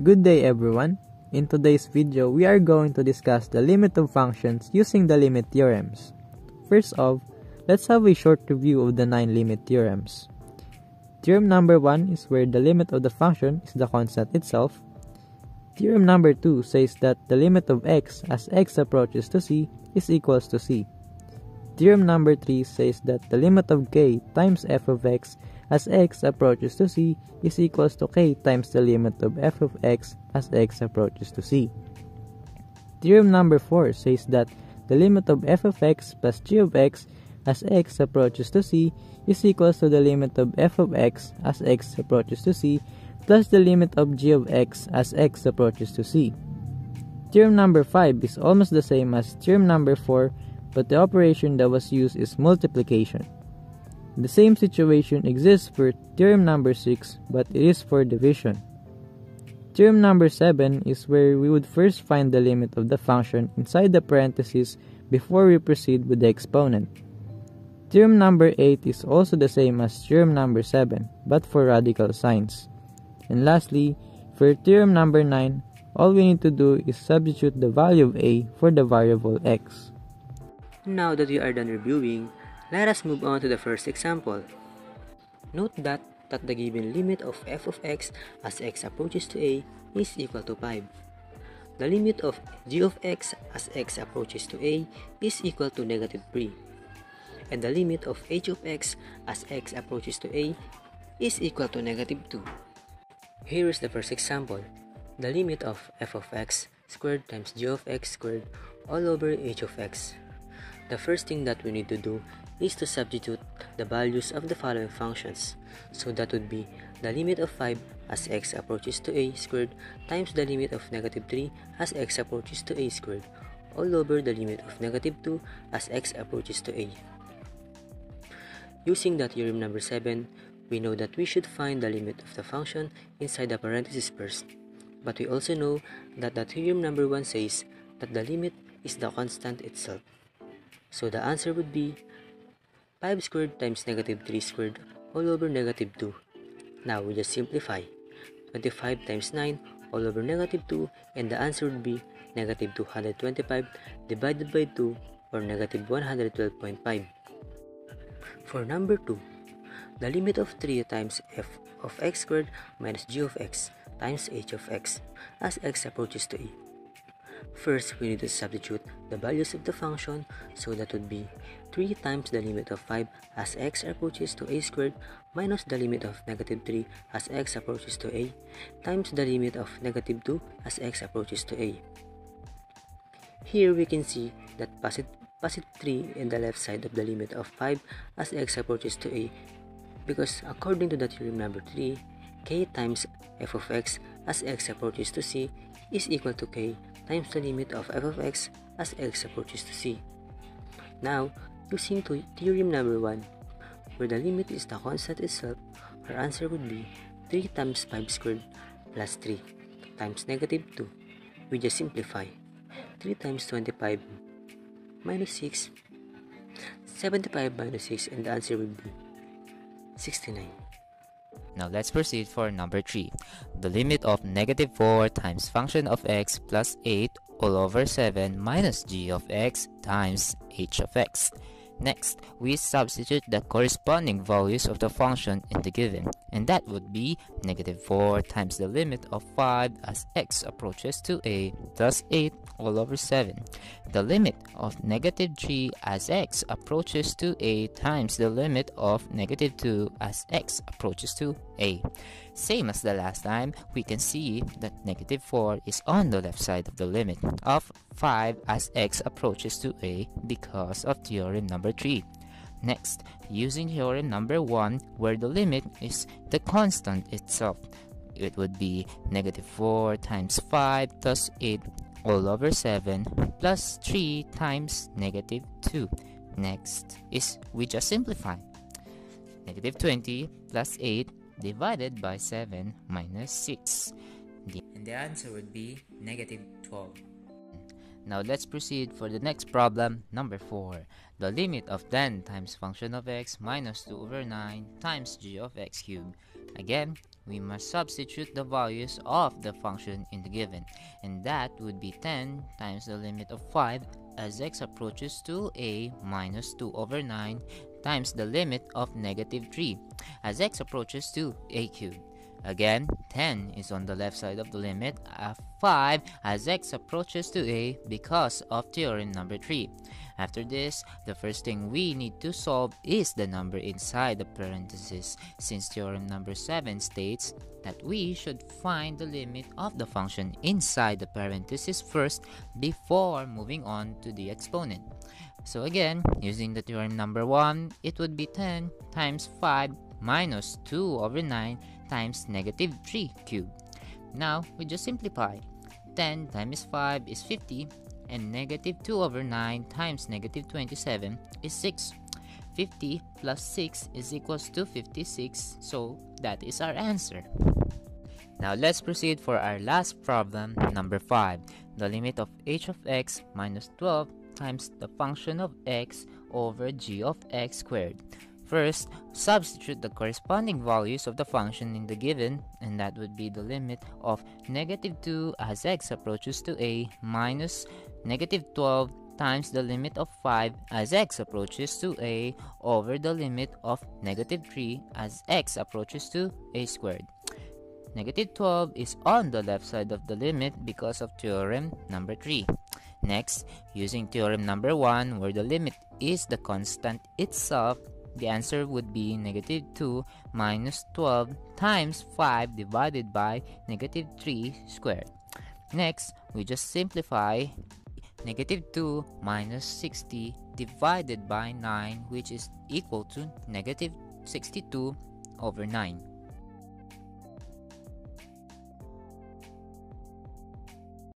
Good day everyone. In today's video, we are going to discuss the limit of functions using the limit theorems. First off, let's have a short review of the 9 limit theorems. Theorem number 1 is where the limit of the function is the constant itself. Theorem number 2 says that the limit of x as x approaches to c is equals to c. Theorem number 3 says that the limit of k times f of x as x approaches to c is equals to k times the limit of f of x as x approaches to c. Theorem number 4 says that the limit of f of x plus g of x as x approaches to c is equals to the limit of f of x as x approaches to c plus the limit of g of x as x approaches to c. Theorem number 5 is almost the same as theorem number 4 but the operation that was used is multiplication. The same situation exists for theorem number 6, but it is for division. Theorem number 7 is where we would first find the limit of the function inside the parentheses before we proceed with the exponent. Theorem number 8 is also the same as theorem number 7, but for radical signs. And lastly, for theorem number 9, all we need to do is substitute the value of a for the variable x. Now that we are done reviewing, let us move on to the first example. Note that, that the given limit of f of x as x approaches to a is equal to 5. The limit of g of x as x approaches to a is equal to negative 3. And the limit of h of x as x approaches to a is equal to negative 2. Here is the first example. The limit of f of x squared times g of x squared all over h of x. The first thing that we need to do is to substitute the values of the following functions. So that would be the limit of 5 as x approaches to a squared times the limit of negative 3 as x approaches to a squared all over the limit of negative 2 as x approaches to a. Using the theorem number 7, we know that we should find the limit of the function inside the parentheses first. But we also know that the theorem number 1 says that the limit is the constant itself. So the answer would be 5 squared times negative 3 squared all over negative 2. Now we just simplify. 25 times 9 all over negative 2 and the answer would be negative 225 divided by 2 or negative 112.5. For number 2, the limit of 3 times f of x squared minus g of x times h of x as x approaches to a. First, we need to substitute the values of the function, so that would be 3 times the limit of 5 as x approaches to a squared minus the limit of negative 3 as x approaches to a times the limit of negative 2 as x approaches to a. Here we can see that positive, positive 3 in the left side of the limit of 5 as x approaches to a because according to the theorem number 3, k times f of x as x approaches to c is equal to k times the limit of f of x as x approaches to c. Now, using to theorem number 1, where the limit is the constant itself, our answer would be 3 times 5 squared plus 3 times negative 2. We just simplify. 3 times 25 minus 6. 75 minus 6 and the answer would be 69. Now let's proceed for number 3. The limit of negative 4 times function of x plus 8 all over 7 minus g of x times h of x. Next, we substitute the corresponding values of the function in the given, and that would be negative 4 times the limit of 5 as x approaches to a plus 8 all over 7. The limit of negative 3 as x approaches to a times the limit of negative 2 as x approaches to a. Same as the last time, we can see that negative 4 is on the left side of the limit of 5 as x approaches to a because of theorem number 3. Next, using theorem number 1 where the limit is the constant itself, it would be negative 4 times 5 plus 8 all over 7 plus 3 times negative 2. Next is we just simplify. Negative 20 plus 8 divided by 7 minus 6. And the answer would be negative 12. Now let's proceed for the next problem, number 4. The limit of 10 times function of x minus 2 over 9 times g of x cubed. Again, we must substitute the values of the function in the given, and that would be 10 times the limit of 5 as x approaches 2a minus 2 over 9 times the limit of negative 3 as x approaches 2a cubed. Again, 10 is on the left side of the limit of 5 as x approaches to a because of theorem number 3. After this, the first thing we need to solve is the number inside the parenthesis since theorem number 7 states that we should find the limit of the function inside the parenthesis first before moving on to the exponent. So again, using the theorem number 1, it would be 10 times 5 minus 2 over 9 times negative 3 cubed. Now, we just simplify. 10 times 5 is 50 and negative 2 over 9 times negative 27 is 6. 50 plus 6 is equals to 56, so that is our answer. Now let's proceed for our last problem, number 5. The limit of h of x minus 12 times the function of x over g of x squared. First, substitute the corresponding values of the function in the given, and that would be the limit of negative 2 as x approaches to a minus negative 12 times the limit of 5 as x approaches to a over the limit of negative 3 as x approaches to a squared. Negative 12 is on the left side of the limit because of theorem number 3. Next, using theorem number 1 where the limit is the constant itself, the answer would be negative 2 minus 12 times 5 divided by negative 3 squared. Next, we just simplify negative 2 minus 60 divided by 9 which is equal to negative 62 over 9.